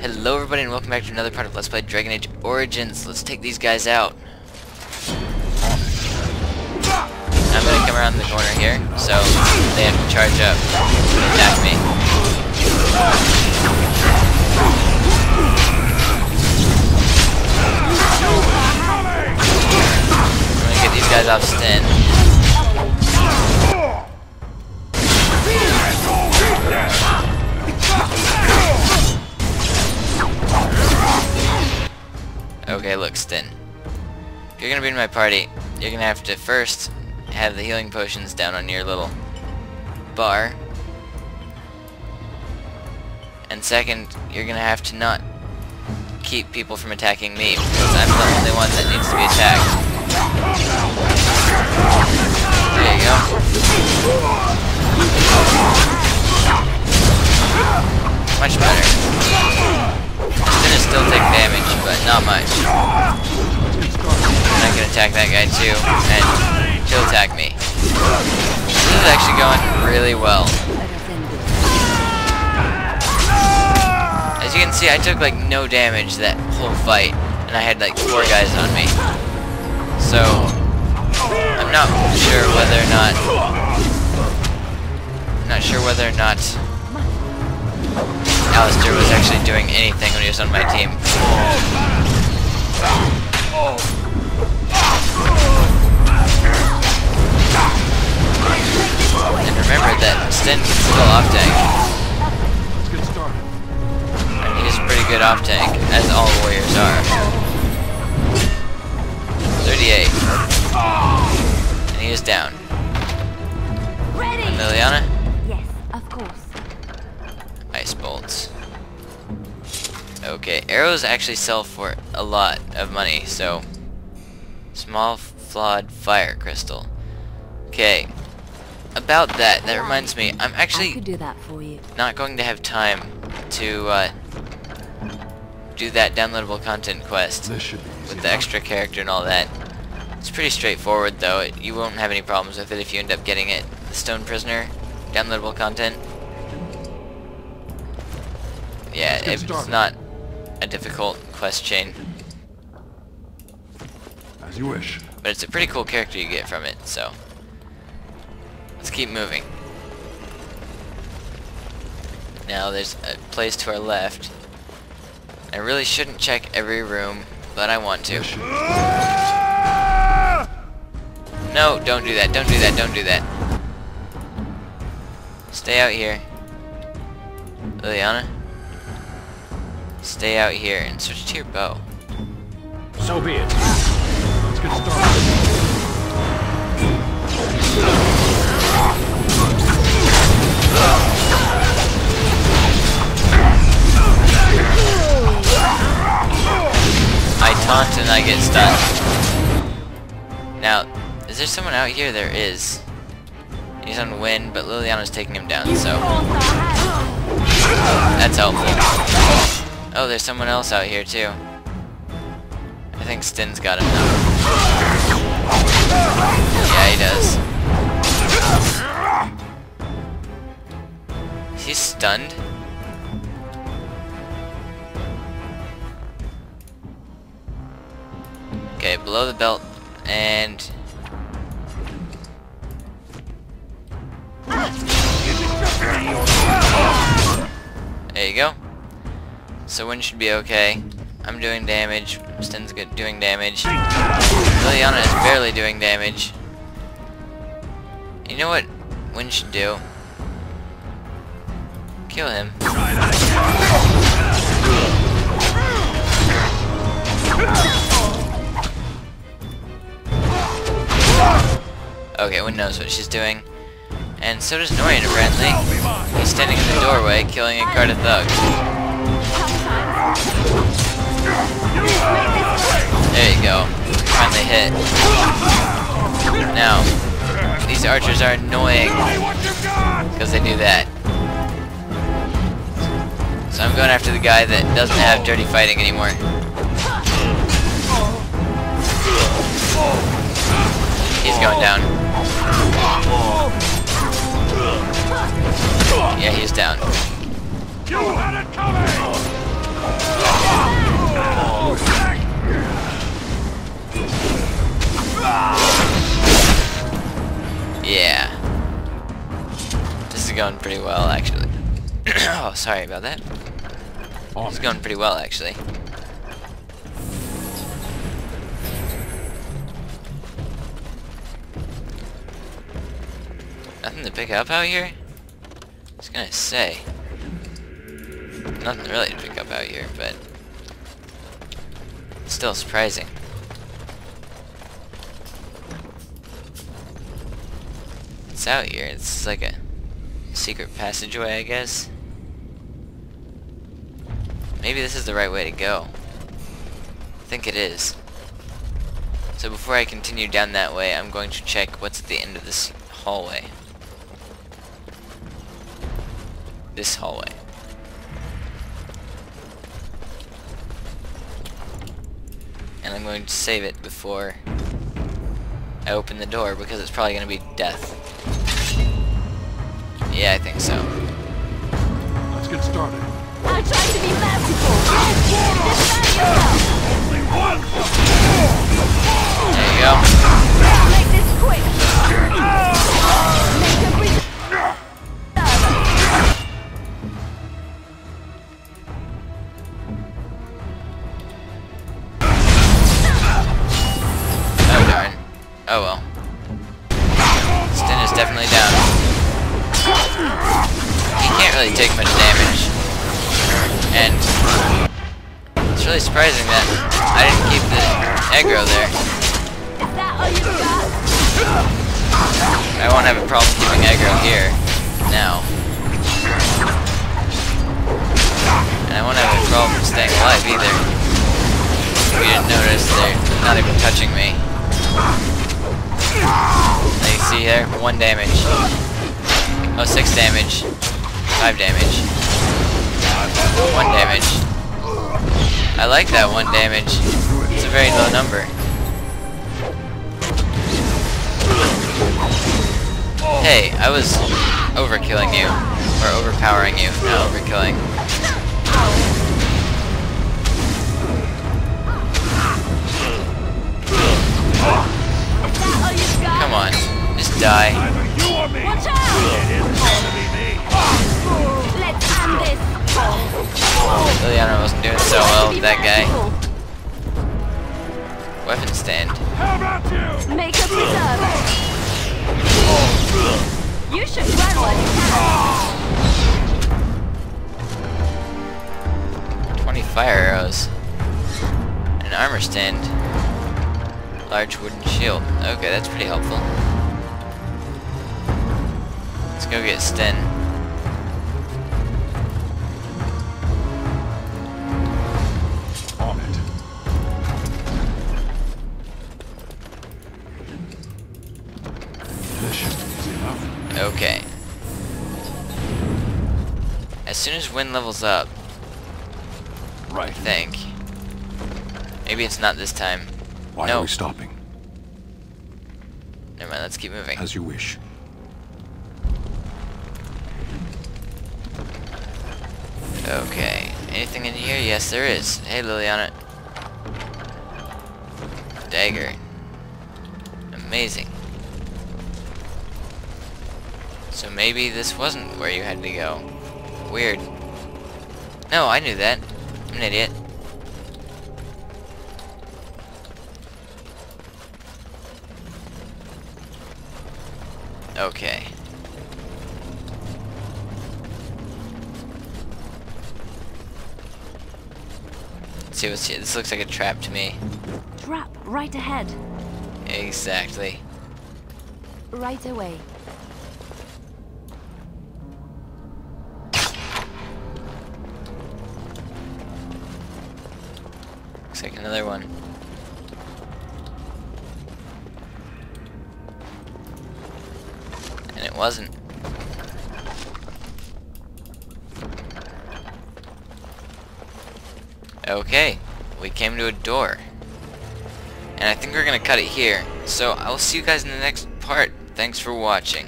Hello everybody and welcome back to another part of Let's Play Dragon Age Origins. Let's take these guys out. I'm gonna come around the corner here, so they have to charge up and attack me. I'm gonna get these guys off Sten. Okay. If you're gonna be in my party, you're gonna have to first have the healing potions down on your little bar. And second, you're gonna have to not keep people from attacking me, because I'm the only one that needs to be attacked. There you go. Attack that guy too, and he'll attack me. This is actually going really well. As you can see, I took like no damage that whole fight, and I had like four guys on me. So, I'm not sure whether or not... Not sure whether or not Alistair was actually doing anything when he was on my team. That Sten can still off tank. Let's get started. And he is pretty good off tank, as all warriors are. 38. And he is down. Ready? And Leliana? Yes, of course. Ice bolts. Okay, arrows actually sell for a lot of money, so small flawed fire crystal. Okay. About that, that reminds me, I'm actually do that for you. not going to have time to uh, do that downloadable content quest This should be easy with the extra character and all that. It's pretty straightforward though. It, you won't have any problems with it if you end up getting it. The Stone Prisoner downloadable content. Yeah, Let's it's not a difficult quest chain, As you wish. but it's a pretty cool character you get from it. So let's keep moving. Now there's a place to our left. I really shouldn't check every room, but I want to. No, don't do that. Don't do that. Don't do that. Stay out here. Leliana. Stay out here and switch to your bow. So be it. Let's get started. I get stunned. Now, is there someone out here? There is. He's on Wynne, but Leliana's taking him down, so that's helpful. Oh, there's someone else out here too. I think Sten's got him. Yeah, he does. He's stunned. Below the belt, and... There you go. So Wynne should be okay. I'm doing damage. Sten's good doing damage. Leliana is barely doing damage. You know what Wynne should do? Kill him. Okay, Wynne knows what she's doing. And so does Norien, apparently. He's standing in the doorway, killing a guard of thugs. There you go. Finally hit. Now, these archers are annoying because they do that. So I'm going after the guy that doesn't have dirty fighting anymore. He's going down. Yeah, he's down. You had it coming. Yeah. This is going pretty well, actually. oh, sorry about that. It's going pretty well, actually. Nothing to pick up out here? I was gonna say. Nothing really to pick up out here, but... Still surprising. It's out here. It's like a secret passageway, I guess. Maybe this is the right way to go. I think it is. So before I continue down that way, I'm going to check what's at the end of this hallway. This hallway. And I'm going to save it before I open the door because it's probably going to be death. Yeah, I think so. Let's get started. I tried to be merciful. Oh well. Sten is definitely down. He can't really take much damage. And it's really surprising that I didn't keep the aggro there. Is that all you got? I won't have a problem keeping aggro here. Now. And I won't have a problem staying alive either. If you didn't notice, they're not even touching me. Now you see here, one damage. Oh, six damage. Five damage. One damage. I like that one damage. It's a very low number. Hey, I was overkilling you. Or overpowering you, not overkilling. On, just die. Watch out! Let's end this. Leliana wasn't doing so well with that guy. Weapon stand. How about you? Make a preserve. You should run while you can. 20 fire arrows. An armor stand. Large wooden shield. Okay, that's pretty helpful. Let's go get Sten. On it. This should be easy enough. Okay. As soon as Wynne levels up, Right. I think. Maybe it's not this time. Why no. are we stopping? Never mind, let's keep moving. As you wish. Okay. Anything in here? Yes, there is. Hey, Leliana. Dagger. Amazing. So maybe this wasn't where you had to go. Weird. No, I knew that. I'm an idiot. Okay. Let's see what's here. This looks like a trap to me. Trap right ahead. Exactly. Right away. Looks like another one. Wasn't. Okay, we came to a door. And I think we're gonna cut it here. So I will see you guys in the next part. Thanks for watching.